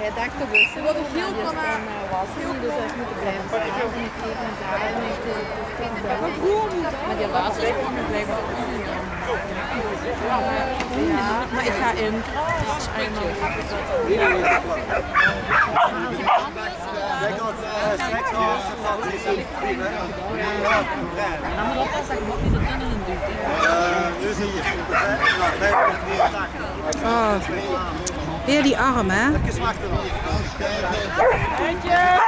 Hij dacht op de wat het heel stemmen eh, was. Dus hij moet blijven staan ik een keer daar en ik. Maar die laatste is gewoon Ja, maar ik ga in. Zeg dat straks Ik als het gaat is een prima. Dan moet oppassen dat je niet de Ik heb Weer die arm, hè? Eentje!